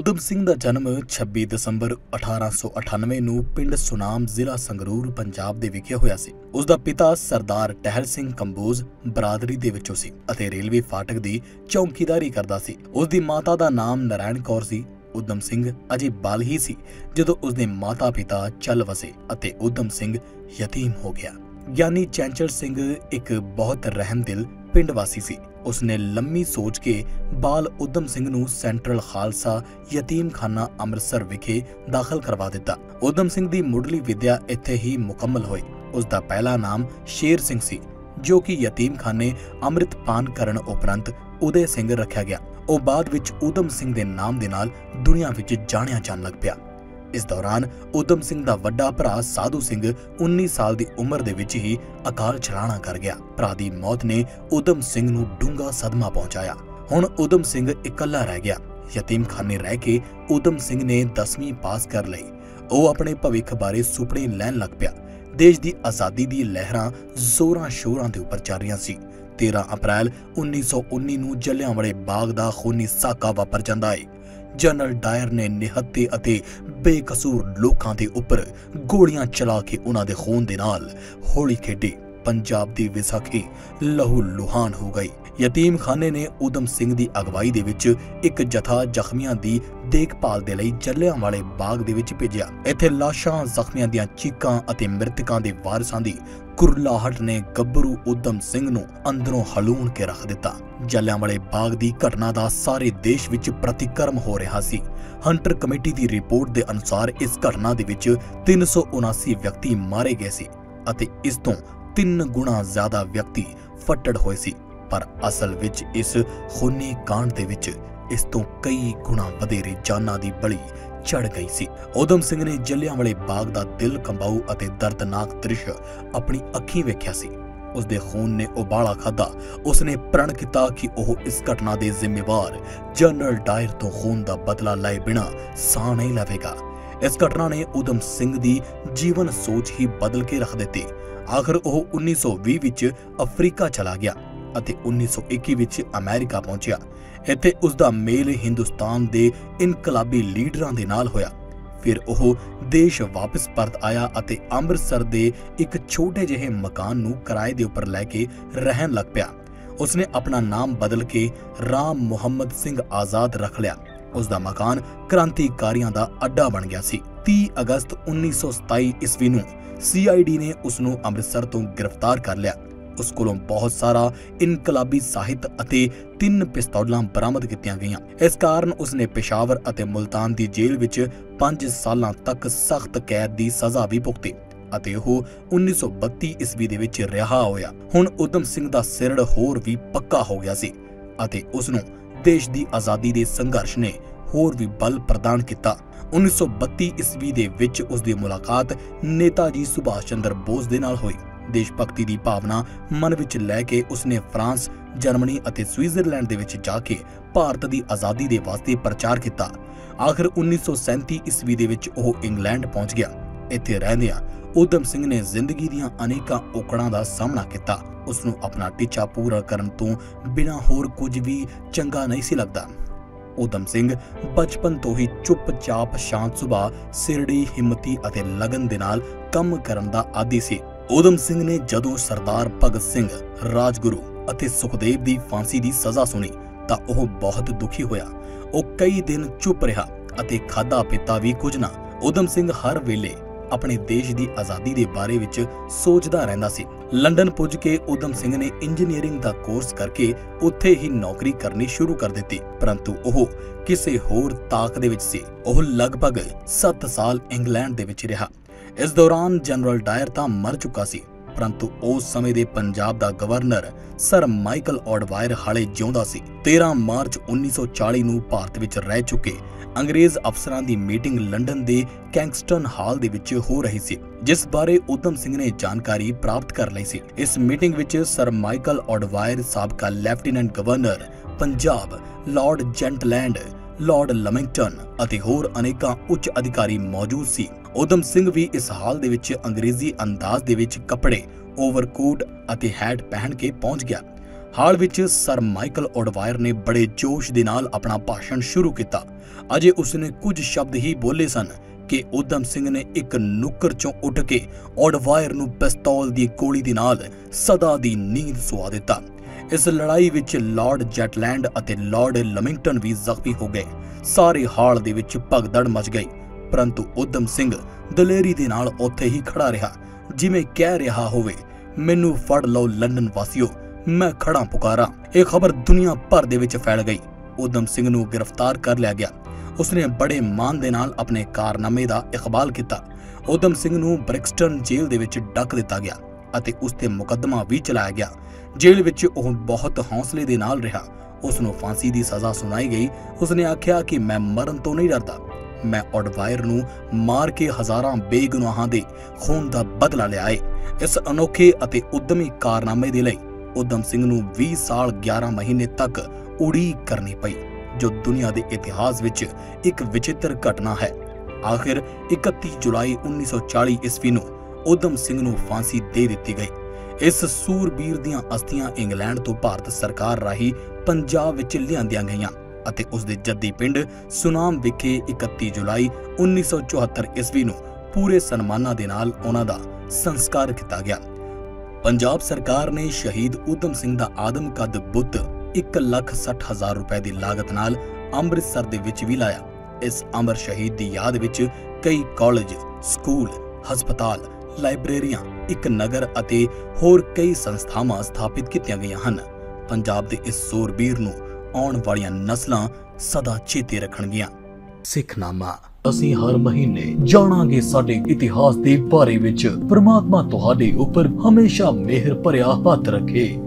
ਊਧਮ ਸਿੰਘ ਦਾ ਜਨਮ 26 ਦਸੰਬਰ 1898 ਨੂੰ ਪਿੰਡ ਸੁਨਾਮ ਜ਼ਿਲ੍ਹਾ ਸੰਗਰੂਰ, ਪੰਜਾਬ ਦੇ ਵਿਖੇ ਹੋਇਆ ਸੀ। ਉਸ ਦਾ ਪਿਤਾ ਸਰਦਾਰ ਟਹਿਲ ਸਿੰਘ ਕੰਬੋਜ ਬਰਾਦਰੀ ਦੇ ਵਿੱਚੋਂ ਸੀ ਅਤੇ ਰੇਲਵੇ ਫਾਟਕ ਦੀ ਚੌਕੀਦਾਰੀ ਕਰਦਾ ਸੀ। ਉਸ ਦੀ ਮਾਤਾ ਦਾ ਨਾਮ ਨਾਰਾਇਣ ਕੌਰ ਸੀ। ਉਦਮ ਸਿੰਘ ਅਜੇ ਬਾਲ ਹੀ ਸੀ, ਜਦੋਂ ਉਸ ਦੇ ਮਾਤਾ-ਪਿਤਾ ਚੱਲ ਵਸੇ ਅਤੇ ਉਦਮ ਸਿੰਘ ਯਤੀਮ ਹੋ ਗਿਆ। ਗਿਆਨੀ ਚੈਂਚਲ ਸਿੰਘ ਇੱਕ ਬਹੁਤ ਰਹਿਮਦਿਲ ਪਿੰਡ ਵਾਸੀ ਸੀ। ਉਸਨੇ ਲੰਮੀ ਸੋਚ ਕੇ ਬਾਲ ਉਦਮ ਸਿੰਘ ਨੂੰ ਸੈਂਟਰਲ ਖਾਲਸਾ ਯਤੀਮਖਾਨਾ ਅੰਮ੍ਰਿਤਸਰ ਵਿਖੇ ਦਾਖਲ ਕਰਵਾ ਦਿੱਤਾ। ਉਦਮ ਸਿੰਘ ਦੀ ਮੁੱਢਲੀ ਵਿਦਿਆ ਇੱਥੇ ਹੀ ਮੁਕੰਮਲ ਹੋਈ। ਉਸ ਦਾ ਪਹਿਲਾ ਨਾਮ ਸ਼ੇਰ ਸਿੰਘ ਸੀ, ਜੋ ਕਿ ਯਤੀਮਖਾਨੇ ਅੰਮ੍ਰਿਤਪਾਨ ਕਰਨ ਉਪਰੰਤ ਉਦੇ ਸਿੰਘ ਰੱਖਿਆ ਗਿਆ। ਉਹ ਬਾਅਦ ਵਿੱਚ ਉਦਮ ਸਿੰਘ ਦੇ ਨਾਮ ਦੇ ਨਾਲ ਦੁਨੀਆ ਵਿੱਚ ਜਾਣਿਆ ਜਾਣ ਲੱਗ ਪਿਆ। ਇਸ ਦੌਰਾਨ ਉਦਮ ਸਿੰਘ ਦਾ ਵੱਡਾ ਭਰਾ ਸਾਧੂ ਸਿੰਘ 19 ਸਾਲ ਦੀ ਉਮਰ ਦੇ ਵਿੱਚ ਹੀ ਅਕਾਲ ਚਲਾਣਾ ਕਰ ਗਿਆ। ਭਰਾ ਦੀ ਮੌਤ ਨੇ ਉਦਮ ਸਿੰਘ ਨੂੰ ਡੂੰਘਾ ਸਦਮਾ ਪਹੁੰਚਾਇਆ। ਹੁਣ ਉਦਮ ਸਿੰਘ ਇਕੱਲਾ ਰਹਿ ਗਿਆ। ਯਤੀਮਖਾਨੇ ਰਹਿ ਕੇ ਉਦਮ ਸਿੰਘ ਨੇ 10ਵੀਂ ਪਾਸ ਕਰ ਲਈ। ਉਹ ਆਪਣੇ ਭਵਿੱਖ ਬਾਰੇ ਸੁਪਨੇ ਲੈਣ ਲੱਗ ਪਿਆ। ਦੇਸ਼ ਦੀ ਆਜ਼ਾਦੀ ਦੀ ਲਹਿਰਾਂ ਜ਼ੋਰਾਂ ਸ਼ੋਰਾਂ ਦੇ ਉੱਪਰ ਚੱਲ ਰਹੀਆਂ ਸੀ। 13 ਅਪ੍ਰੈਲ 1919 ਨੂੰ ਜਲਿਆਂਵਾਲੇ ਬਾਗ ਦਾ ਖੂਨੀ ਸਾਕਾ ਵਾਪਰ ਜਾਂਦਾ ਹੈ ਜਨਰਲ ਡਾਇਰ ਨੇ ਨਿਹੱਤੇ ਅਤੇ ਬੇਕਸੂਰ ਲੋਕਾਂ ਦੇ ਉੱਪਰ ਗੋਲੀਆਂ ਚਲਾ ਕੇ ਉਹਨਾਂ ਦੇ ਖੂਨ ਦੇ ਨਾਲ ਹੋਲੀ ਖੇਡੀ। ਪੰਜਾਬ ਦੀ ਵਿਸਾਖੀ ਲਹੂ ਲੁਹਾਨ ਹੋ ਗਈ। ਯਤੀਮਖਾਨੇ ਨੇ ਉਦਮ ਸਿੰਘ ਦੀ ਅਗਵਾਈ ਦੇ ਵਿੱਚ ਇੱਕ ਜਥਾ ਜ਼ਖਮੀਆਂ ਦੀ ਦੇਖਭਾਲ ਦੇ ਲਈ ਜਲਿਆਂਵਾਲੇ ਬਾਗ ਦੇ ਵਿੱਚ ਭੇਜਿਆ। ਇੱਥੇ ਲਾਸ਼ਾਂ, ਜ਼ਖਮੀਆਂ ਦੀਆਂ ਚੀਕਾਂ ਅਤੇ ਮ੍ਰਿਤਕਾਂ ਦੇ ਵਾਰਸਾਂ ਦੀ ਕੁਰਲਾਹਟ ਨੇ ਗੱਭਰੂ ਉਦਮ ਸਿੰਘ ਨੂੰ ਅੰਦਰੋਂ ਹਲੂਣ ਕੇ ਰੱਖ ਦਿੱਤਾ। ਜਲਿਆਂਵਾਲੇ ਬਾਗ ਦੀ ਘਟਨਾ ਦਾ ਸਾਰੇ ਦੇਸ਼ ਵਿੱਚ ਪ੍ਰਤੀਕਰਮ ਹੋ ਰਿਹਾ ਸੀ। ਹੰਟਰ ਕਮੇਟੀ ਦੀ ਰਿਪੋਰਟ ਦੇ ਅਨੁਸਾਰ ਇਸ ਘਟਨਾ ਦੇ ਵਿੱਚ 379 ਵਿਅਕਤੀ ਮਾਰੇ ਗਏ ਸੀ ਅਤੇ ਇਸ ਤੋਂ 3 ਗੁਣਾ ਜ਼ਿਆਦਾ ਵਿਅਕਤੀ ਫੱਟੜ ਹੋਏ ਸੀ। ਪਰ ਅਸਲ ਵਿੱਚ ਇਸ ਖੂਨੀ ਕਾਂਡ ਦੇ ਵਿੱਚ ਇਸ ਤੋਂ ਕਈ ਗੁਣਾ ਵਧੇਰੇ ਜਾਨਾਂ ਦੀ ਬਲੀ ਚੜ ਗਈ ਸੀ। ਉਦਮ ਸਿੰਘ ਨੇ ਜਲਿਆਂਵਾਲੇ ਬਾਗ ਦਾ ਦਿਲ ਕੰਬਾਊ ਅਤੇ ਦਰਦਨਾਕ ਦ੍ਰਿਸ਼ ਆਪਣੀ ਅੱਖੀਂ ਵੇਖਿਆ ਸੀ। ਉਸ ਦੇ ਖੂਨ ਨੇ ਉਬਾਲਾ ਖਾਦਾ ਉਸਨੇ ਪ੍ਰਣ ਕੀਤਾ ਕਿ ਉਹ ਇਸ ਘਟਨਾ ਦੇ ਜ਼ਿੰਮੇਵਾਰ ਜਨਰਲ ਡਾਇਰ ਤੋਂ ਖੂਨ ਦਾ ਬਦਲਾ ਲਏ ਬਿਨਾ ਸਾਹ ਨਹੀਂ ਲਵੇਗਾ। ਇਸ ਘਟਨਾ ਨੇ ਉਦਮ ਸਿੰਘ ਦੀ ਜੀਵਨ ਸੋਚ ਹੀ ਬਦਲ ਕੇ ਰੱਖ ਦਿੱਤੀ। ਆਖਰ ਉਹ 1920 ਵਿੱਚ ਅਫਰੀਕਾ ਚਲਾ ਗਿਆ। ਅਤੇ 1921 ਵਿੱਚ ਅਮਰੀਕਾ ਪਹੁੰਚਿਆ। ਇੱਥੇ ਉਸ ਦਾ ਮੇਲ ਹਿੰਦੁਸਤਾਨ ਦੇ ਇਨਕਲਾਬੀ ਲੀਡਰਾਂ ਦੇ ਨਾਲ ਹੋਇਆ। ਫਿਰ ਉਹ ਦੇਸ਼ ਵਾਪਸ ਪਰਤ ਆਇਆ ਅਤੇ ਅੰਮ੍ਰਿਤਸਰ ਦੇ ਇੱਕ ਛੋਟੇ ਜਿਹੇ ਮਕਾਨ ਨੂੰ ਕਿਰਾਏ ਦੇ ਉੱਪਰ ਲੈ ਕੇ ਰਹਿਣ ਲੱਗ ਪਿਆ। ਉਸਨੇ ਆਪਣਾ ਨਾਮ ਬਦਲ ਕੇ ਰਾਮ ਮੁਹੰਮਦ ਸਿੰਘ ਆਜ਼ਾਦ ਰੱਖ ਲਿਆ। ਉਸ ਦਾ ਮਕਾਨ ਕ੍ਰਾਂਤੀਕਾਰੀਆਂ ਦਾ ਅੱਡਾ ਬਣ ਗਿਆ ਸੀ। 30 ਅਗਸਤ 1927 ਈਸਵੀ ਨੂੰ ਸੀਆਈਡੀ ਨੇ ਉਸ ਨੂੰ ਅੰਮ੍ਰਿਤਸਰ ਤੋਂ ਗ੍ਰਿਫਤਾਰ ਕਰ ਲਿਆ। ਉਸ ਕੋਲੋਂ ਬਹੁਤ ਸਾਰਾ ਇਨਕਲਾਬੀ ਸਾਹਿਤ ਅਤੇ ਤਿੰਨ ਪਿਸਤੌਲਾਂ ਬਰਾਮਦ ਕੀਤੀਆਂ ਗਈਆਂ। ਇਸ ਕਾਰਨ ਉਸਨੇ ਪੇਸ਼ਾਵਰ ਅਤੇ ਮੁਲਤਾਨ ਦੀ ਜੇਲ੍ਹ ਵਿੱਚ 5 ਸਾਲਾਂ ਤੱਕ ਸਖਤ ਕੈਦ ਦੀ ਸਜ਼ਾ ਵੀ ਭੁਗਤੀ ਅਤੇ ਉਹ 1932 ਈਸਵੀ ਦੇ ਵਿੱਚ ਰਿਹਾ ਹੋਇਆ। ਹੁਣ ਉਦਮ ਸਿੰਘ ਦਾ ਸਿਰੜ ਹੋਰ ਵੀ ਪੱਕਾ ਹੋ ਗਿਆ ਸੀ ਅਤੇ ਉਸ ਨੂੰ ਦੇਸ਼ ਦੀ ਆਜ਼ਾਦੀ ਦੇ ਸੰਘਰਸ਼ ਨੇ ਹੋਰ ਵੀ ਬਲ ਪ੍ਰਦਾਨ ਕੀਤਾ। 1932 ਈਸਵੀ ਦੇ ਵਿੱਚ ਉਸ ਦੀ ਮੁਲਾਕਾਤ ਨੇਤਾਜੀ ਸੁਭਾਸ਼ ਚੰਦਰ ਬੋਸ ਦੇ ਨਾਲ ਹੋਈ। ਦੇਸ਼ ਭਗਤੀ ਦੀ ਭਾਵਨਾ ਮਨ ਵਿੱਚ ਲੈ ਕੇ ਉਸਨੇ ਫਰਾਂਸ, ਜਰਮਨੀ ਅਤੇ ਸਵਿਟਜ਼ਰਲੈਂਡ ਦੇ ਵਿੱਚ ਜਾ ਕੇ ਭਾਰਤ ਦੀ ਆਜ਼ਾਦੀ ਦੇ ਵਾਸਤੇ ਪ੍ਰਚਾਰ ਕੀਤਾ। ਆਖਰ 1937 ਈਸਵੀ ਦੇ ਵਿੱਚ ਉਹ ਇੰਗਲੈਂਡ ਪਹੁੰਚ ਗਿਆ। ਇੱਥੇ ਰਹਿੰਦਿਆਂ ਉਦਮ ਸਿੰਘ ਨੇ ਜ਼ਿੰਦਗੀ ਦੀਆਂ ਅਨੇਕਾਂ ਔਕੜਾਂ ਦਾ ਸਾਹਮਣਾ ਕੀਤਾ। ਉਸ ਨੂੰ ਆਪਣਾ ਟੀਚਾ ਪੂਰਾ ਕਰਨ ਤੋਂ ਬਿਨਾਂ ਹੋਰ ਕੁਝ ਵੀ ਚੰਗਾ ਨਹੀਂ ਸੀ ਲੱਗਦਾ। ਉਦਮ ਸਿੰਘ ਬਚਪਨ ਤੋਂ ਹੀ ਚੁੱਪਚਾਪ ਸ਼ਾਂਤ ਸੁਭਾਅ, ਸਿਰੜੀ, ਹਿੰਮਤੀ ਅਤੇ ਲਗਨ ਦੇ ਨਾਲ ਕੰਮ ਕਰਨ ਦਾ ਆਦੀ ਸੀ। ਊਧਮ ਸਿੰਘ ਨੇ ਜਦੋਂ ਸਰਦਾਰ ਭਗਤ ਸਿੰਘ, ਰਾਜਗੁਰੂ ਅਤੇ ਸੁਖਦੇਵ ਦੀ ਫਾਂਸੀ ਦੀ ਸਜ਼ਾ ਸੁਣੀ, ਤਾਂ ਉਹ ਬਹੁਤ ਦੁਖੀ ਹੋਇਆ। ਉਹ ਕਈ ਦਿਨ ਚੁੱਪ ਰਿਹਾ ਅਤੇ ਖਾਦਾ ਪੀਤਾ ਵੀ ਕੁਝ ਨਾ। ਉਦਮ ਸਿੰਘ ਹਰ ਵੇਲੇ ਆਪਣੇ ਦੇਸ਼ ਦੀ ਆਜ਼ਾਦੀ ਦੇ ਬਾਰੇ ਵਿੱਚ ਸੋਚਦਾ ਰਹਿੰਦਾ ਸੀ। ਲੰਡਨ ਪੁੱਜ ਕੇ ਉਦਮ ਸਿੰਘ ਨੇ ਇੰਜੀਨੀਅਰਿੰਗ ਦਾ ਕੋਰਸ ਕਰਕੇ ਉੱਥੇ ਹੀ ਨੌਕਰੀ ਕਰਨੀ ਸ਼ੁਰੂ ਕਰ ਦਿੱਤੀ, ਪਰੰਤੂ ਉਹ ਕਿਸੇ ਹੋਰ ਤਾਕ ਦੇ ਵਿੱਚ ਸੀ। ਉਹ ਲਗਭਗ 7 ਸਾਲ ਇੰਗਲੈਂਡ ਦੇ ਵਿੱਚ ਰਿਹਾ। ਇਸ ਦੌਰਾਨ ਜਨਰਲ ਡਾਇਰ ਤਾਂ ਮਰ ਚੁੱਕਾ ਸੀ। ਪਰੰਤੂ ਉਸ ਸਮੇਂ ਦੇ ਪੰਜਾਬ ਦਾ ਗਵਰਨਰ ਸਰ ਮਾਈਕਲ ਆਡਵਾਇਰ ਹਾਲੇ ਜਿਉਂਦਾ ਸੀ। 13 ਮਾਰਚ 1940 ਨੂੰ ਭਾਰਤ ਵਿੱਚ ਰਹਿ ਚੁੱਕੇ ਅੰਗਰੇਜ਼ ਅਫਸਰਾਂ ਦੀ ਮੀਟਿੰਗ ਲੰਡਨ ਦੇ ਕੈਂਗਸਟਨ ਹਾਲ ਦੇ ਵਿੱਚ ਹੋ ਰਹੀ ਸੀ, ਜਿਸ ਬਾਰੇ ਉਦਮ ਸਿੰਘ ਨੇ ਜਾਣਕਾਰੀ ਪ੍ਰਾਪਤ ਕਰ ਲਈ ਸੀ। ਇਸ ਮੀਟਿੰਗ ਵਿੱਚ ਸਰ ਮਾਈਕਲ ਆਡਵਾਇਰ ਸਾਬਕਾ lieutenant governor, Punjab lord Zetland lord Lamington ਅਤੇ ਹੋਰ ਅਨੇਕਾਂ ਉੱਚ ਅਧਿਕਾਰੀ ਮੌਜੂਦ ਸੀ। ਉਦਮ ਸਿੰਘ ਵੀ ਇਸ ਹਾਲ ਦੇ ਵਿੱਚ ਅੰਗਰੇਜ਼ੀ ਅੰਦਾਜ਼ ਦੇ ਵਿੱਚ ਕੱਪੜੇ, ਓਵਰਕੋਟ ਅਤੇ ਹੈਟ ਪਹਿਨ ਕੇ ਪਹੁੰਚ ਗਿਆ। ਹਾਲ ਵਿੱਚ ਸਰ ਮਾਈਕਲ ਓਡਵਾਇਰ ਨੇ ਬੜੇ ਜੋਸ਼ ਦੇ ਨਾਲ ਆਪਣਾ ਭਾਸ਼ਣ ਸ਼ੁਰੂ ਕੀਤਾ। ਅਜੇ ਉਸਨੇ ਕੁਝ ਸ਼ਬਦ ਹੀ ਬੋਲੇ ਸਨ ਕਿ ਉਦਮ ਸਿੰਘ ਨੇ ਇੱਕ ਨੁੱਕਰ ਚੋਂ ਉੱਠ ਕੇ ਓਡਵਾਇਰ ਨੂੰ ਪਿਸਤੌਲ ਦੀ ਗੋਲੀ ਦੇ ਨਾਲ ਸਦਾ ਦੀ ਨੀਂਦ ਸੁਆ ਦਿੱਤਾ। ਇਸ ਲੜਾਈ ਵਿੱਚ ਲਾਰਡ ਜੈਟਲੈਂਡ ਅਤੇ ਲਾਰਡ ਲਮਿੰਗਟਨ ਵੀ ਜ਼ਖਮੀ ਹੋ ਗਏ। ਸਾਰੇ ਹਾਲ ਦੇ ਵਿੱਚ ਭਗਦੜ ਮਚ ਗਈ, ਪਰੰਤੂ ਉਦਮ ਸਿੰਘ ਦਲੇਰੀ ਦੇ ਨਾਲ ਉੱਥੇ ਹੀ ਖੜਾ ਰਿਹਾ, ਜਿਵੇਂ ਕਹਿ ਰਿਹਾ ਹੋਵੇ, ਮੈਨੂੰ ਫੜ ਲਓ ਲੰਡਨ ਵਾਸੀਓ, ਮੈਂ ਖੜਾ ਪੁਕਾਰਾਂ। ਇਹ ਖਬਰ ਦੁਨੀਆ ਭਰ ਦੇ ਵਿੱਚ ਫੈਲ ਗਈ। ਉਦਮ ਸਿੰਘ ਨੂੰ ਗ੍ਰਿਫਤਾਰ ਕਰ ਲਿਆ ਗਿਆ। ਉਸਨੇ ਬੜੇ ਮਾਣ ਦੇ ਨਾਲ ਆਪਣੇ ਕਾਰਨਾਮੇ ਦਾ ਇਕਬਾਲ ਕੀਤਾ। ਉਦਮ ਸਿੰਘ ਨੂੰ ਬ੍ਰਿਕਸਟਨ ਜੇਲ੍ਹ ਦੇ ਵਿੱਚ ਡੱਕ ਦਿੱਤਾ ਗਿਆ। ਅਤੇ ਉਸ ਤੇ ਮੁਕੱਦਮਾ ਵੀ ਚਲਾਇਆ ਗਿਆ। ਜੇਲ੍ਹ ਵਿੱਚ ਉਹ ਬਹੁਤ ਹੌਸਲੇ ਦੇ ਨਾਲ ਰਿਹਾ। ਉਸ ਨੂੰ ਫਾਂਸੀ ਦੀ ਸਜ਼ਾ ਸੁਣਾਈ ਗਈ। ਉਸਨੇ ਆਖਿਆ ਕਿ ਮੈਂ ਮਰਨ ਤੋਂ ਨਹੀਂ ਡਰਦਾ। ਮੈਂ ਔਡਵਾਇਰ ਨੂੰ ਮਾਰ ਕੇ ਹਜ਼ਾਰਾਂ ਬੇਗੁਨਾਹਾਂ ਦੇ ਖੂਨ ਦਾ ਬਦਲਾ ਲਿਆ ਏ। ਇਸ ਅਨੋਖੇ ਅਤੇ ਉਦਮੀ ਕਾਰਨਾਮੇ ਦੇ ਲਈ ਉਦਮ ਸਿੰਘ ਨੂੰ 20 ਸਾਲ 11 ਮਹੀਨੇ ਤੱਕ ਉਡੀਕ ਕਰਨੀ ਪਈ, ਜੋ ਦੁਨੀਆ ਦੇ ਇਤਿਹਾਸ ਵਿੱਚ ਇੱਕ ਵਿਚਿੱਤਰ ਘਟਨਾ ਹੈ। ਆਖਿਰ 31 ਜੁਲਾਈ 1940 ਈਸਵੀ ਨੂੰ ਉਦਮ ਸਿੰਘ ਨੂੰ ਫਾਂਸੀ ਦੇ ਦਿੱਤੀ ਗਈ। ਇਸ ਸੂਰਬੀਰ ਦੀਆਂ ਅਸਥੀਆਂ ਇੰਗਲੈਂਡ ਤੋਂ ਭਾਰਤ ਸਰਕਾਰ ਰਾਹੀਂ ਪੰਜਾਬ ਵਿੱਚ ਲਿਆਂਦੀਆਂ ਗਈਆਂ ਅਤੇ ਉਸ ਦੇ ਜੱਦੀ ਪਿੰਡ ਸੁਨਾਮ ਵਿਖੇ 31 ਜੁਲਾਈ 1974 ਈਸਵੀ ਨੂੰ ਪੂਰੇ ਸਨਮਾਨਾਂ ਦੇ ਨਾਲ ਉਹਨਾਂ ਦਾ ਸੰਸਕਾਰ ਕੀਤਾ ਗਿਆ। ਪੰਜਾਬ ਸਰਕਾਰ ਨੇ ਸ਼ਹੀਦ ਊਧਮ ਸਿੰਘ ਦਾ ਆਦਮ ਕਦ ਬੁੱਤ 160000 ਰੁਪਏ ਦੀ ਲਾਗਤ ਨਾਲ ਅੰਮ੍ਰਿਤਸਰ ਦੇ ਵਿੱਚ ਵੀ ਲਾਇਆ। ਇਸ ਅਮਰ ਸ਼ਹੀਦ ਦੀ ਯਾਦ ਵਿੱਚ ਕਈ ਕਾਲਜ, ਸਕੂਲ, ਹਸਪਤਾਲ ਲਾਇਬ੍ਰੇਰੀਆਂ, ਇੱਕ ਨਗਰ ਅਤੇ ਹੋਰ ਕਈ ਸੰਸਥਾਵਾਂ ਸਥਾਪਿਤ ਕੀਤੀਆਂ ਗਈਆਂ ਹਨ। ਪੰਜਾਬ ਦੇ ਇਸ ਸੋਰਬੀਰ ਨੂੰ ਆਉਣ ਵਾਲੀਆਂ ਨਸਲਾਂ ਸਦਾ ਚੇਤੇ ਰੱਖਣਗੀਆਂ। ਸਿੱਖਨਾਮਾ, ਅਸੀਂ ਹਰ ਮਹੀਨੇ ਜਾਣਾਂਗੇ ਸਾਡੇ ਇਤਿਹਾਸ ਦੇ ਬਾਰੇ ਵਿੱਚ। ਪ੍ਰਮਾਤਮਾ ਤੁਹਾਡੇ ਉੱਪਰ ਹਮੇਸ਼ਾ ਮਿਹਰ ਭਰਿਆ ਹੱਥ ਰੱਖੇ।